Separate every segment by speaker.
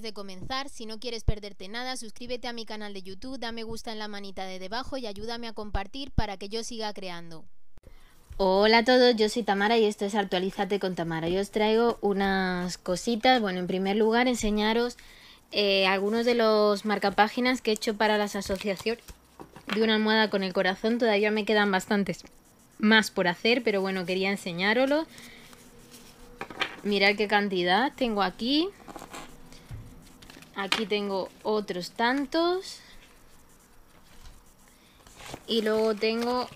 Speaker 1: De comenzar, si no quieres perderte nada, suscríbete a mi canal de YouTube, dame gusta en la manita de debajo y ayúdame a compartir para que yo siga creando. Hola a todos, yo soy Tamara y esto es Actualízate con Tamara. Yo os traigo unas cositas. Bueno, en primer lugar, enseñaros eh, algunos de los marcapáginas que he hecho para las asociaciones de una almohada con el corazón. Todavía me quedan bastantes más por hacer, pero bueno, quería enseñároslo. Mirad qué cantidad tengo aquí. Aquí tengo otros tantos. Y luego tengo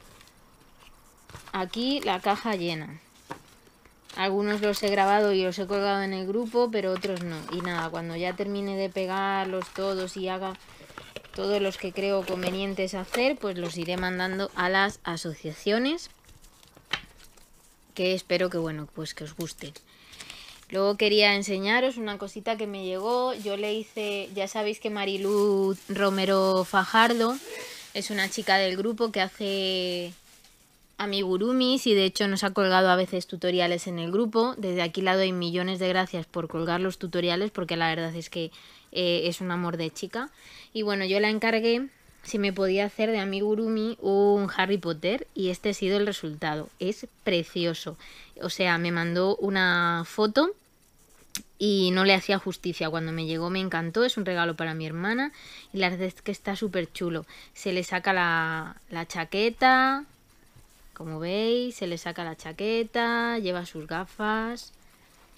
Speaker 1: aquí la caja llena. Algunos los he grabado y los he colgado en el grupo, pero otros no. Y nada, cuando ya termine de pegarlos todos y haga todos los que creo convenientes hacer, pues los iré mandando a las asociaciones. Que espero que, bueno, pues que os gusten. Luego quería enseñaros una cosita que me llegó. Yo le hice, ya sabéis que Marilu Romero Fajardo es una chica del grupo que hace amigurumis y de hecho nos ha colgado a veces tutoriales en el grupo. Desde aquí le doy millones de gracias por colgar los tutoriales porque la verdad es que eh, es un amor de chica. Y bueno, yo la encargué si me podía hacer de amigurumi un Harry Potter y este ha sido el resultado. Es precioso. O sea, me mandó una foto y no le hacía justicia. Cuando me llegó me encantó, es un regalo para mi hermana y la verdad es que está súper chulo. Se le saca la, la chaqueta, como veis, se le saca la chaqueta, lleva sus gafas,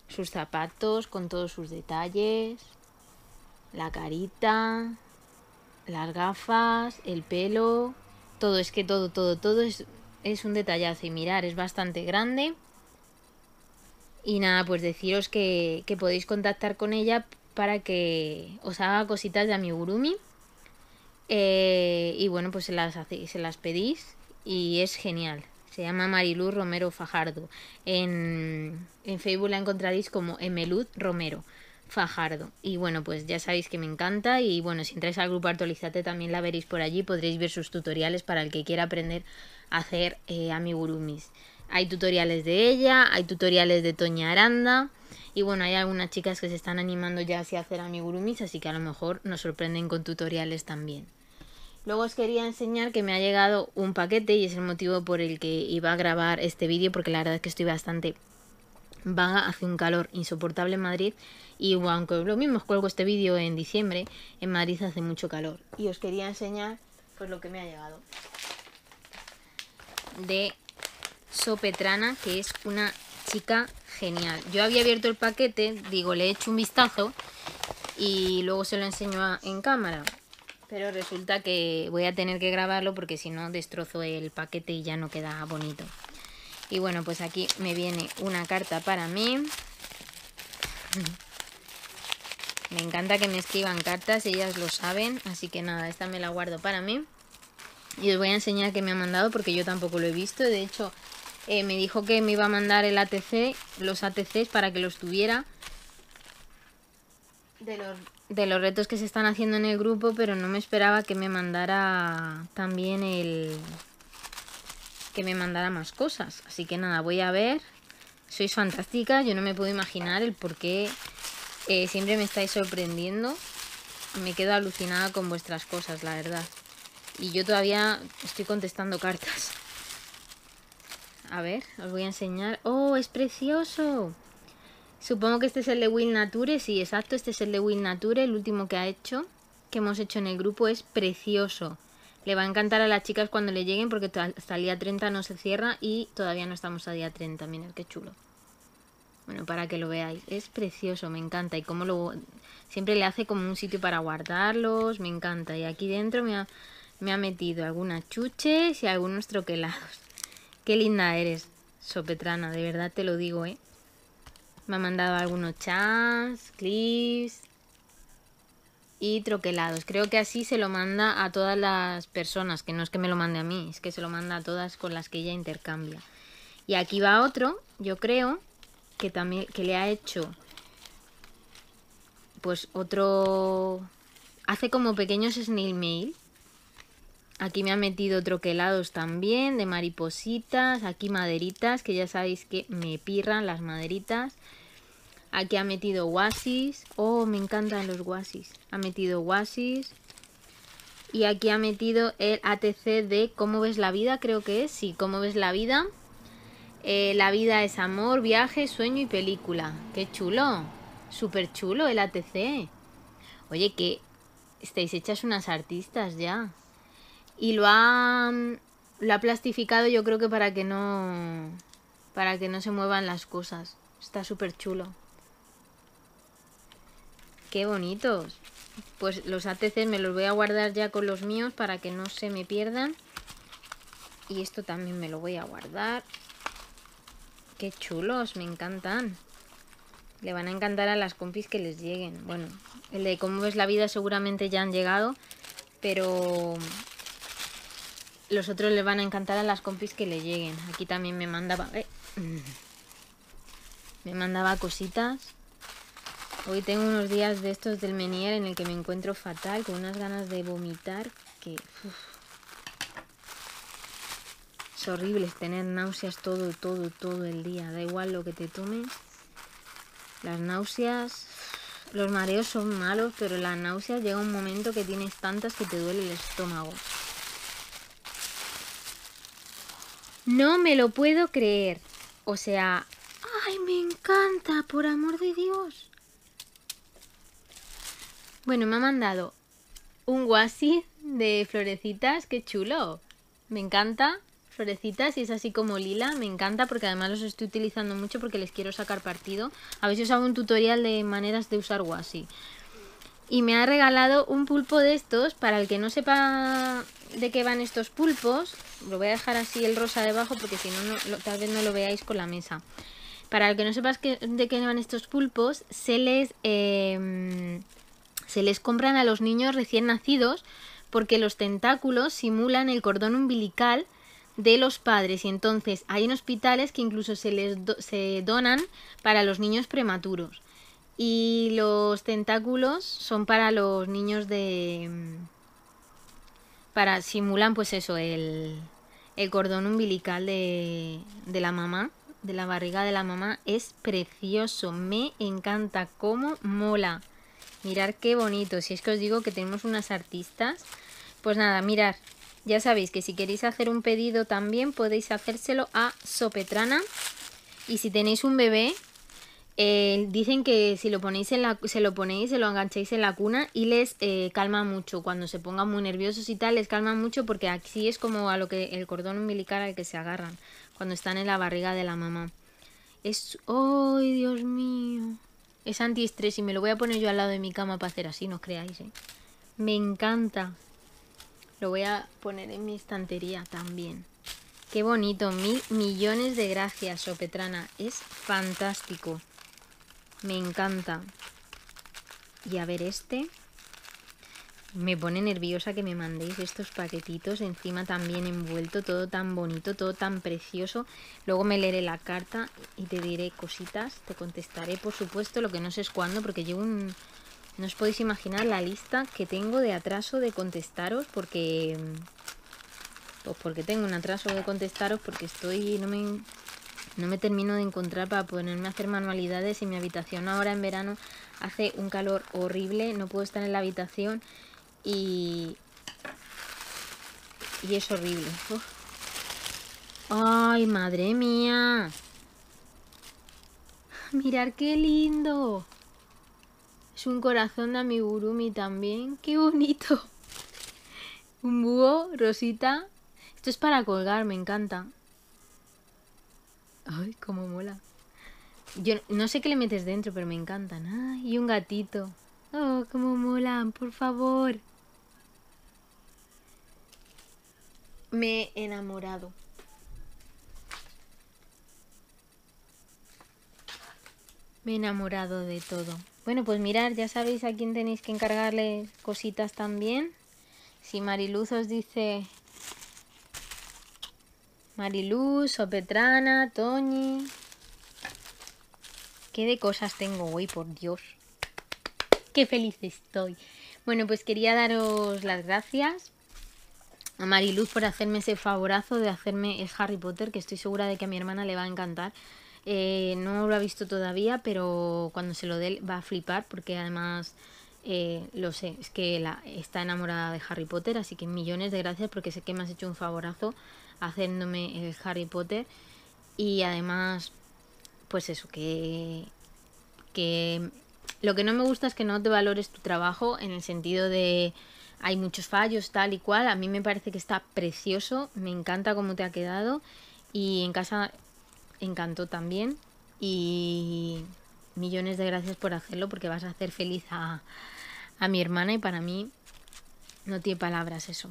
Speaker 1: sus zapatos con todos sus detalles, la carita, las gafas, el pelo, todo, es que todo, todo, todo es, es un detallazo y mirar, es bastante grande. Y nada, pues deciros que, que podéis contactar con ella para que os haga cositas de amigurumi. Eh, y bueno, pues se las, se las pedís y es genial. Se llama Mariluz Romero Fajardo. En, en Facebook la encontraréis como Emelud Romero. Fajardo. Y bueno, pues ya sabéis que me encanta y bueno, si entráis al grupo Actualizate también la veréis por allí, podréis ver sus tutoriales para el que quiera aprender a hacer eh, amigurumis. Hay tutoriales de ella, hay tutoriales de Toña Aranda y bueno, hay algunas chicas que se están animando ya hacia hacer amigurumis, así que a lo mejor nos sorprenden con tutoriales también. Luego os quería enseñar que me ha llegado un paquete y es el motivo por el que iba a grabar este vídeo porque la verdad es que estoy bastante vaga, hace un calor insoportable en Madrid y aunque lo mismo os cuelgo este vídeo en diciembre, en Madrid hace mucho calor. Y os quería enseñar pues lo que me ha llegado. De Sopetrana, que es una chica genial. Yo había abierto el paquete, digo, le he hecho un vistazo y luego se lo enseño en cámara. Pero resulta que voy a tener que grabarlo porque si no destrozo el paquete y ya no queda bonito. Y bueno, pues aquí me viene una carta para mí. Me encanta que me escriban cartas, ellas lo saben. Así que nada, esta me la guardo para mí. Y os voy a enseñar qué me ha mandado porque yo tampoco lo he visto. De hecho, eh, me dijo que me iba a mandar el ATC, los ATCs para que los tuviera. De los, de los retos que se están haciendo en el grupo, pero no me esperaba que me mandara también el... Que me mandara más cosas. Así que nada, voy a ver. Sois fantásticas, yo no me puedo imaginar el por qué eh, siempre me estáis sorprendiendo. Me quedo alucinada con vuestras cosas, la verdad. Y yo todavía estoy contestando cartas. A ver, os voy a enseñar. ¡Oh, es precioso! Supongo que este es el de Will Nature. Sí, exacto, este es el de Will Nature, el último que ha hecho, que hemos hecho en el grupo. Es precioso. Le va a encantar a las chicas cuando le lleguen porque hasta el día 30 no se cierra y todavía no estamos a día 30. Mirad qué chulo. Bueno, para que lo veáis. Es precioso, me encanta. Y como lo... Siempre le hace como un sitio para guardarlos. Me encanta. Y aquí dentro me ha, me ha metido algunas chuches y algunos troquelados. Qué linda eres, Sopetrana. De verdad te lo digo, ¿eh? Me ha mandado algunos chans, clips y troquelados. Creo que así se lo manda a todas las personas, que no es que me lo mande a mí, es que se lo manda a todas con las que ella intercambia. Y aquí va otro, yo creo, que también que le ha hecho pues otro hace como pequeños snail mail aquí me ha metido troquelados también de maripositas aquí maderitas que ya sabéis que me pirran las maderitas Aquí ha metido Oasis. Oh, me encantan los Oasis. Ha metido Oasis. Y aquí ha metido el ATC de ¿Cómo ves la vida? Creo que es. Sí, ¿Cómo ves la vida? Eh, la vida es amor, viaje, sueño y película. Qué chulo. Súper chulo el ATC. Oye, que estáis hechas unas artistas ya. Y lo ha, lo ha plastificado yo creo que para que no... Para que no se muevan las cosas. Está súper chulo. Qué bonitos. Pues los ATC me los voy a guardar ya con los míos para que no se me pierdan. Y esto también me lo voy a guardar. Qué chulos, me encantan. Le van a encantar a las compis que les lleguen. Bueno, el de cómo ves la vida seguramente ya han llegado, pero los otros le van a encantar a las compis que le lleguen. Aquí también me mandaba... Eh, me mandaba cositas. Hoy tengo unos días de estos del Menier en el que me encuentro fatal, con unas ganas de vomitar que horrible tener náuseas todo, todo, todo el día. Da igual lo que te tomes. Las náuseas, los mareos son malos, pero las náuseas llega un momento que tienes tantas que te duele el estómago. No me lo puedo creer. O sea, ¡ay, me encanta! Por amor de Dios. Bueno, me ha mandado un guasi de florecitas, qué chulo. Me encanta florecitas y es así como lila. Me encanta porque además los estoy utilizando mucho porque les quiero sacar partido. A ver si os hago un tutorial de maneras de usar Wasi. Y me ha regalado un pulpo de estos. Para el que no sepa de qué van estos pulpos, lo voy a dejar así el rosa debajo porque si no, tal vez no lo veáis con la mesa. Para el que no sepas de qué van estos pulpos, se les, em, se les compran a los niños recién nacidos porque los tentáculos simulan el cordón umbilical de los padres. Y entonces hay hospitales que incluso se les se donan para los niños prematuros. Y los tentáculos son para los niños de para simulan pues eso el, el cordón umbilical de, de la mamá de la barriga de la mamá. Es precioso me encanta cómo mola mirar qué bonito si es que os digo que tenemos unas artistas pues nada mirar ya sabéis que si queréis hacer un pedido también podéis hacérselo a Sopetrana. Y si tenéis un bebé, eh, dicen que si lo ponéis en la, se lo ponéis, se lo engancháis en la cuna y les eh, calma mucho. Cuando se pongan muy nerviosos y tal, les calma mucho porque así es como a lo que el cordón umbilical al que se agarran cuando están en la barriga de la mamá. Es... ¡Ay, Dios mío! Es antiestrés y me lo voy a poner yo al lado de mi cama para hacer así, no os creáis, ¿eh? Me encanta. Lo voy a poner en mi estantería también. Qué bonito, mil millones de gracias, Sopetrana. Es fantástico. Me encanta. Y a ver este. Me pone nerviosa que me mandéis estos paquetitos. Encima también envuelto, todo tan bonito, todo tan precioso. Luego me leeré la carta y te diré cositas. Te contestaré, por supuesto, lo que no sé es cuándo, porque llevo un, no os podéis imaginar la lista que tengo de atraso de contestaros porque... Pues porque tengo un atraso de contestaros porque estoy... No me, no me termino de encontrar para ponerme a hacer manualidades y mi habitación ahora en verano hace un calor horrible. No puedo estar en la habitación y... Y es horrible. ¡Ay, madre mía! Mirar qué lindo. Es un corazón de amigurumi también. ¡Qué bonito! Un búho, rosita. Esto es para colgar, me encanta. Ay, cómo mola. Yo no sé qué le metes dentro, pero me encantan. Ay, y un gatito. Oh, cómo molan, por favor. Me he enamorado. Me he enamorado de todo. Bueno, pues mirar, ya sabéis a quién tenéis que encargarle cositas también. Si Mariluz os dice... Mariluz, o Petrana, Toñi... ¿Qué de cosas tengo hoy, por Dios? ¡Qué feliz estoy! Bueno, pues quería daros las gracias a Mariluz por hacerme ese favorazo de hacerme el Harry Potter, que estoy segura de que a mi hermana le va a encantar. Eh, no lo ha visto todavía, pero cuando se lo dé va a flipar porque además eh, lo sé, es que está enamorada de Harry Potter, así que millones de gracias porque sé que me has hecho un favorazo haciéndome el Harry Potter y además, pues eso, que, que lo que no me gusta es que no te valores tu trabajo en el sentido de hay muchos fallos, tal y cual. A mí me parece que está precioso, me encanta cómo te ha quedado y en casa encantó también. Y millones de gracias por hacerlo porque vas a hacer feliz a, a mi hermana y para mí no tiene palabras eso.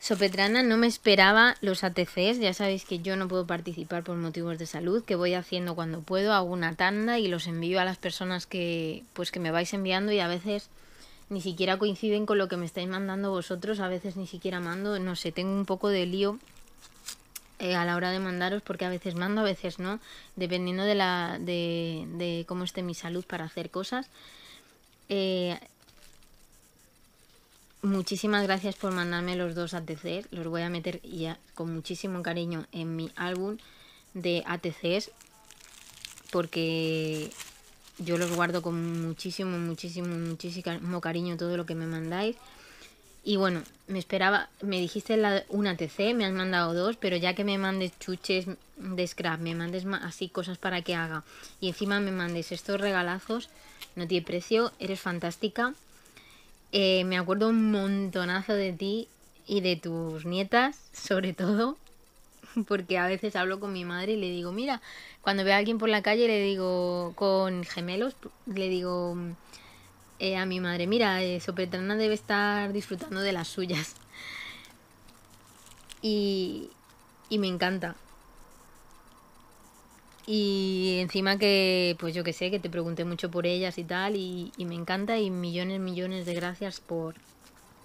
Speaker 1: Sopetrana no me esperaba los ATCs, ya sabéis que yo no puedo participar por motivos de salud, que voy haciendo cuando puedo, hago una tanda y los envío a las personas que pues que me vais enviando y a veces ni siquiera coinciden con lo que me estáis mandando vosotros, a veces ni siquiera mando, no sé, tengo un poco de lío eh, a la hora de mandaros porque a veces mando, a veces no, dependiendo de la de, cómo esté mi salud para hacer cosas. Eh, muchísimas gracias por mandarme los dos ATCs. Los voy a meter ya con muchísimo cariño en mi álbum de ATCs. Porque yo los guardo con muchísimo, muchísimo, muchísimo cariño todo lo que me mandáis. Y bueno, me esperaba, me dijiste la, un ATC, me has mandado dos, pero ya que me mandes chuches de scrap, me mandes así cosas para que haga y encima me mandes estos regalazos, no tiene precio, eres fantástica. Eh, me acuerdo un montonazo de ti y de tus nietas, sobre todo, porque a veces hablo con mi madre y le digo, mira, cuando veo a alguien por la calle le digo, con gemelos, le digo eh, a mi madre, mira, eh, Sopetrana debe estar disfrutando de las suyas. Y, y me encanta, y encima que, pues yo que sé, que te pregunté mucho por ellas y tal, y, me encanta y millones, millones de gracias por,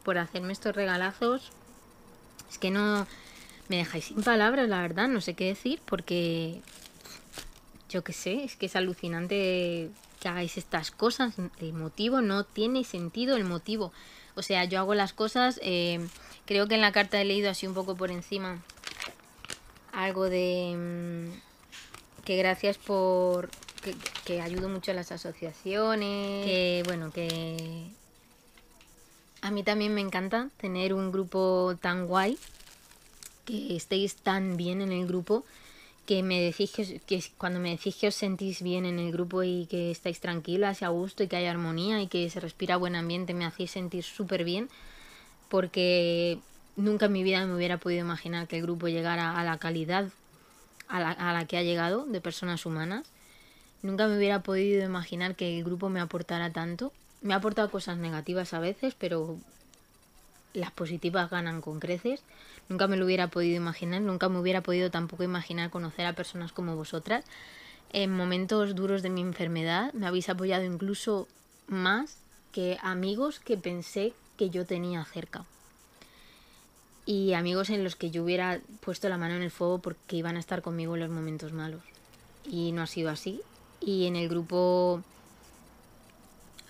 Speaker 1: por hacerme estos regalazos. Es que no me dejáis sin palabras, la verdad, no sé qué decir, porque yo que sé, es que es alucinante que hagáis estas cosas. El motivo no tiene sentido, el motivo. O sea, yo hago las cosas, eh, creo que en la carta he leído así un poco por encima algo de... Mm, que gracias por que, ayudo mucho a las asociaciones, que bueno, que a mí también me encanta tener un grupo tan guay, que estéis tan bien en el grupo, que me decís que, cuando me decís que os sentís bien en el grupo y que estáis tranquilas y a gusto y que hay armonía y que se respira buen ambiente, me hacéis sentir súper bien, porque nunca en mi vida me hubiera podido imaginar que el grupo llegara a la calidad a la, que ha llegado de personas humanas. Nunca me hubiera podido imaginar que el grupo me aportara tanto. Me ha aportado cosas negativas a veces, pero las positivas ganan con creces. Nunca me lo hubiera podido imaginar, nunca me hubiera podido tampoco imaginar conocer a personas como vosotras. En momentos duros de mi enfermedad me habéis apoyado incluso más que amigos que pensé que yo tenía cerca y amigos en los que yo hubiera puesto la mano en el fuego porque iban a estar conmigo en los momentos malos. Y no ha sido así. Y en el grupo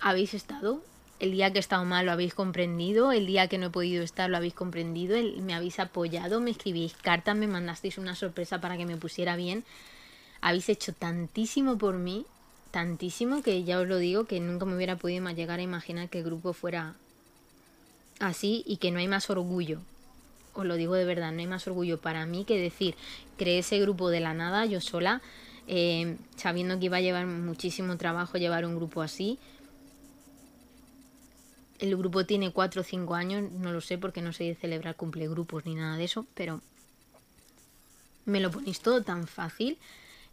Speaker 1: habéis estado. El día que he estado mal lo habéis comprendido. El día que no he podido estar lo habéis comprendido. me habéis apoyado, me escribís cartas, me mandasteis una sorpresa para que me pusiera bien. Habéis hecho tantísimo por mí, tantísimo que ya os lo digo que nunca me hubiera podido llegar a imaginar que el grupo fuera así y que no hay más orgullo os lo digo de verdad, no hay más orgullo para mí que decir, creé ese grupo de la nada, yo sola, eh, sabiendo que iba a llevar muchísimo trabajo llevar un grupo así. El grupo tiene 4 o 5 años, no lo sé porque no sé celebrar cumplegrupos ni nada de eso, pero me lo ponéis todo tan fácil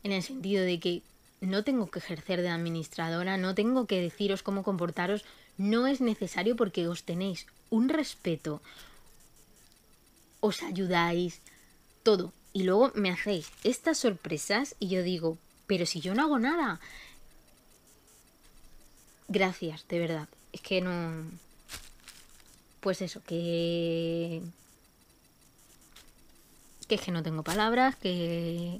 Speaker 1: en el sentido de que no tengo que ejercer de administradora, no tengo que deciros cómo comportaros, no es necesario porque os tenéis un respeto, os ayudáis, todo. Y luego me hacéis estas sorpresas y yo digo, pero si yo no hago nada. Gracias, de verdad. Es que no... Pues eso, que... Que es que no tengo palabras, que...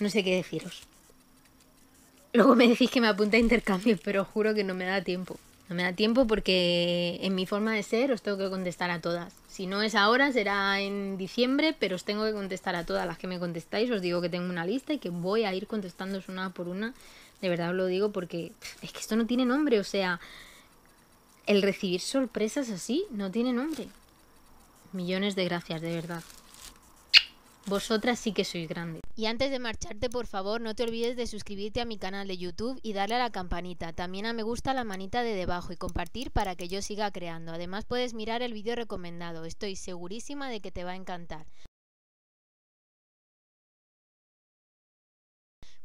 Speaker 1: No sé qué deciros. Luego me decís que me apunta a intercambio, pero juro que no me da tiempo. No me da tiempo porque en mi forma de ser os tengo que contestar a todas. Si no es ahora, será en diciembre, pero os tengo que contestar a todas las que me contestáis. Os digo que tengo una lista y que voy a ir contestándoos una por una. De verdad os lo digo porque es que esto no tiene nombre. O sea, el recibir sorpresas así no tiene nombre. Millones de gracias, de verdad. Vosotras sí que sois grandes. Y antes de marcharte, por favor, no te olvides de suscribirte a mi canal de YouTube y darle a la campanita. También a me gusta la manita de debajo y compartir para que yo siga creando. Además puedes mirar el vídeo recomendado. Estoy segurísima de que te va a encantar.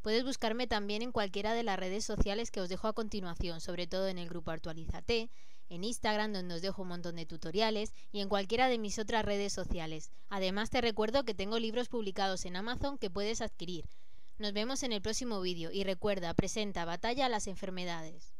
Speaker 1: Puedes buscarme también en cualquiera de las redes sociales que os dejo a continuación, sobre todo en el grupo Actualízate, en Instagram donde os dejo un montón de tutoriales y en cualquiera de mis otras redes sociales. Además te recuerdo que tengo libros publicados en Amazon que puedes adquirir. Nos vemos en el próximo vídeo y recuerda, presenta batalla a las enfermedades.